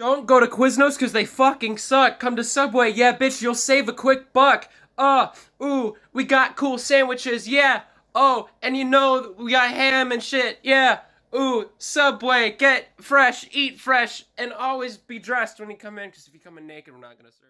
Don't go to Quiznos because they fucking suck. Come to Subway. Yeah, bitch, you'll save a quick buck. Uh, ooh, we got cool sandwiches. Yeah. Oh, and you know we got ham and shit. Yeah. Ooh, Subway, get fresh, eat fresh, and always be dressed when you come in because if you come in naked, we're not gonna serve.